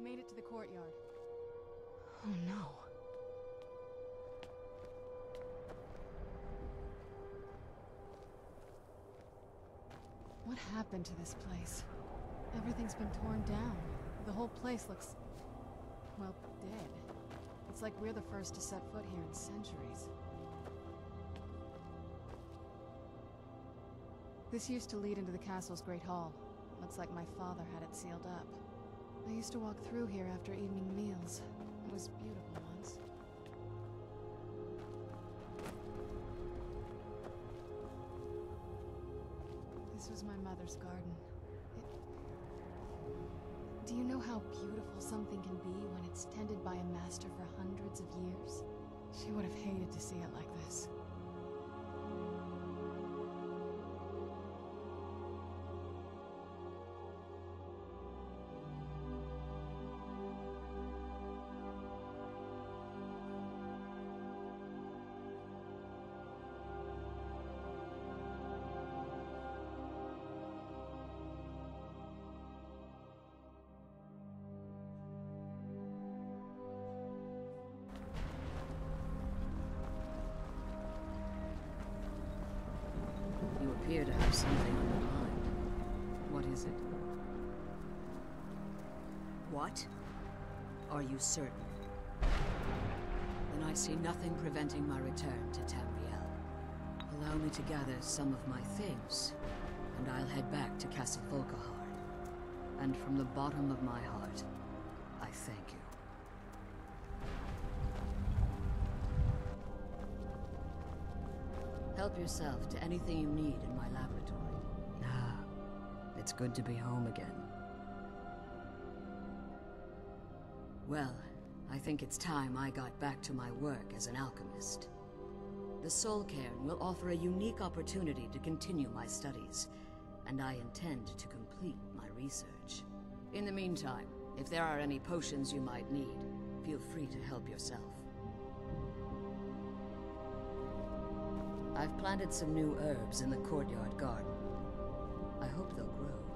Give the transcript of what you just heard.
We've made it to the courtyard. Oh no. What happened to this place? Everything's been torn down. The whole place looks... well, dead. It's like we're the first to set foot here in centuries. This used to lead into the castle's great hall. Looks like my father had it sealed up. I used to walk through here after evening meals. It was beautiful once. This was my mother's garden. It... Do you know how beautiful something can be when it's tended by a master for hundreds of years? She would have hated to see it like appear to have something on your mind. What is it? What? Are you certain? Then I see nothing preventing my return to Tamriel. Allow me to gather some of my things, and I'll head back to Castle Volkihar. And from the bottom of my heart, I thank you. Help yourself to anything you need in my laboratory. Ah, it's good to be home again. Well, I think it's time I got back to my work as an alchemist. The Soul Cairn will offer a unique opportunity to continue my studies, and I intend to complete my research. In the meantime, if there are any potions you might need, feel free to help yourself. I've planted some new herbs in the courtyard garden. I hope they'll grow.